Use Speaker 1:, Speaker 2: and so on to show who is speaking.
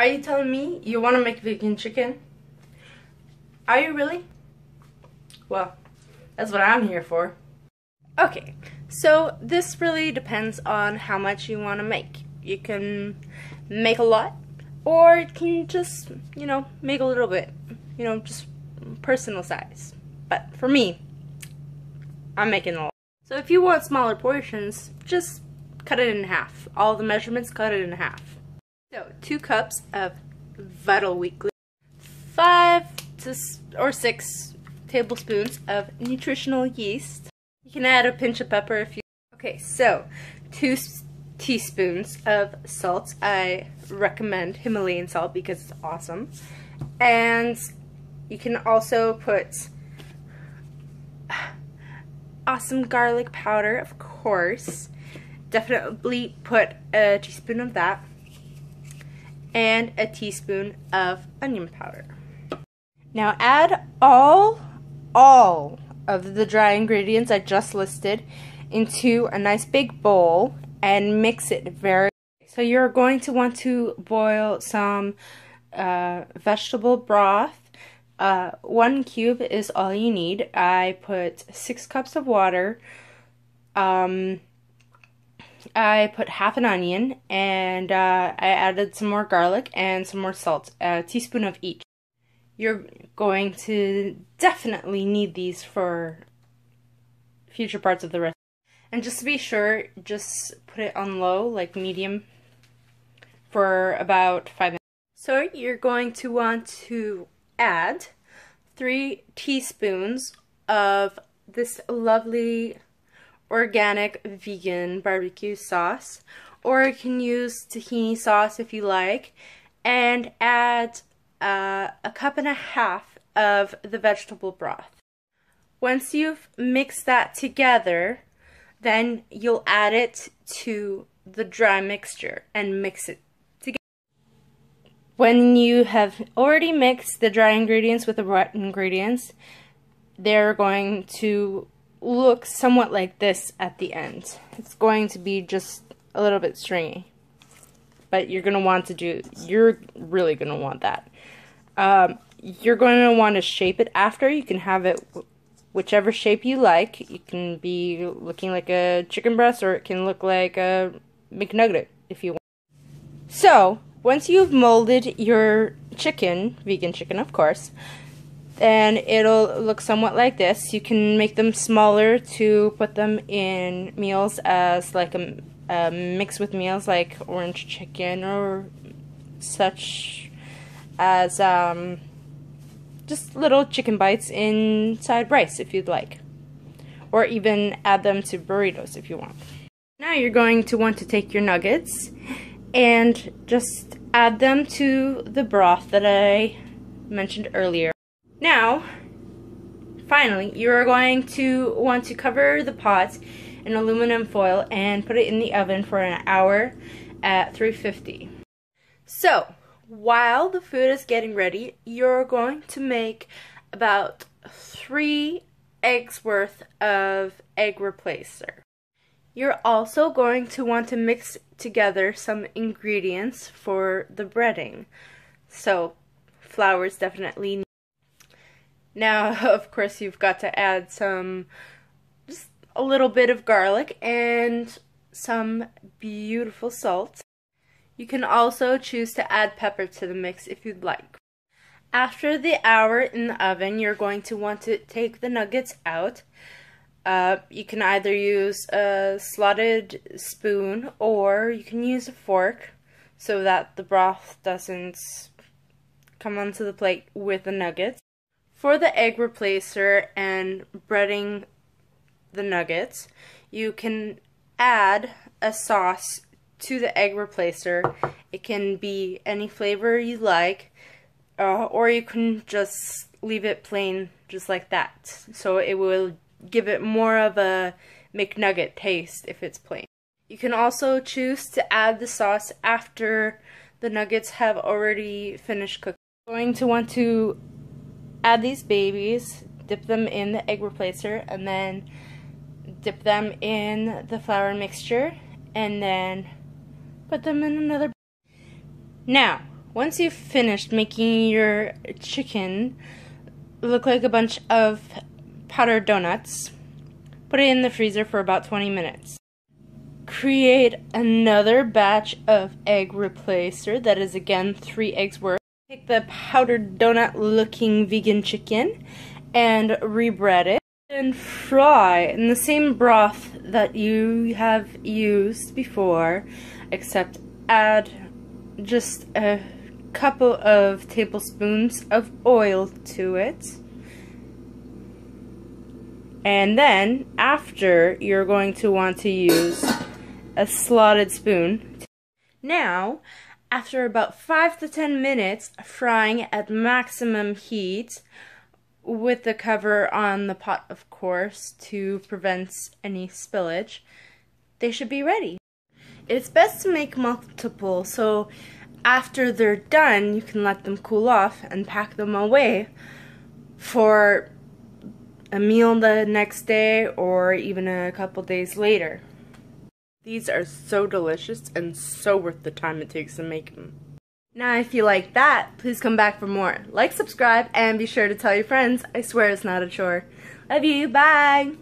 Speaker 1: Are you telling me you want to make vegan chicken? Are you really? Well, that's what I'm here for. Okay, so this really depends on how much you want to make. You can make a lot, or you can just, you know, make a little bit. You know, just personal size. But for me, I'm making a lot. So if you want smaller portions, just cut it in half. All the measurements, cut it in half. So, two cups of Vital Weekly, five to or six tablespoons of nutritional yeast. You can add a pinch of pepper if you. Okay, so two teaspoons of salt. I recommend Himalayan salt because it's awesome. And you can also put awesome garlic powder, of course. Definitely put a teaspoon of that. And a teaspoon of onion powder. Now add all, all of the dry ingredients I just listed into a nice big bowl and mix it very so you're going to want to boil some uh, vegetable broth. Uh, one cube is all you need. I put six cups of water. Um, I put half an onion and uh, I added some more garlic and some more salt a teaspoon of each you're going to definitely need these for future parts of the recipe and just to be sure, just put it on low, like medium, for about five minutes. So you're going to want to add three teaspoons of this lovely organic vegan barbecue sauce or you can use tahini sauce if you like and add uh, a cup and a half of the vegetable broth. Once you've mixed that together, then you'll add it to the dry mixture and mix it together. When you have already mixed the dry ingredients with the wet ingredients, they're going to look somewhat like this at the end. It's going to be just a little bit stringy. But you're going to want to do, you're really going to want that. Um, you're going to want to shape it after. You can have it whichever shape you like. You can be looking like a chicken breast or it can look like a McNugget if you want. So, once you've molded your chicken, vegan chicken of course, then it'll look somewhat like this. You can make them smaller to put them in meals as like a, a mix with meals like orange chicken or such as um, just little chicken bites inside rice if you'd like. Or even add them to burritos if you want. Now you're going to want to take your nuggets and just add them to the broth that I mentioned earlier. Now, finally, you are going to want to cover the pot in aluminum foil and put it in the oven for an hour at 350. So, while the food is getting ready, you're going to make about three eggs worth of egg replacer. You're also going to want to mix together some ingredients for the breading. So, flour is definitely. Now, of course, you've got to add some, just a little bit of garlic and some beautiful salt. You can also choose to add pepper to the mix if you'd like. After the hour in the oven, you're going to want to take the nuggets out. Uh, you can either use a slotted spoon or you can use a fork so that the broth doesn't come onto the plate with the nuggets. For the egg replacer and breading the nuggets, you can add a sauce to the egg replacer. It can be any flavor you like, uh, or you can just leave it plain just like that. So it will give it more of a McNugget taste if it's plain. You can also choose to add the sauce after the nuggets have already finished cooking. Going to want to add these babies, dip them in the egg replacer, and then dip them in the flour mixture, and then put them in another. Now, Once you've finished making your chicken look like a bunch of powdered donuts, put it in the freezer for about 20 minutes. Create another batch of egg replacer that is again three eggs worth. Take the powdered donut looking vegan chicken and rebread it and fry in the same broth that you have used before except add just a couple of tablespoons of oil to it. And then, after, you're going to want to use a slotted spoon. Now, after about 5 to 10 minutes frying at maximum heat, with the cover on the pot, of course, to prevent any spillage, they should be ready. It's best to make multiple, so after they're done, you can let them cool off and pack them away for a meal the next day or even a couple days later. These are so delicious and so worth the time it takes to make them. Now if you like that, please come back for more. Like, subscribe, and be sure to tell your friends. I swear it's not a chore. Love you, bye!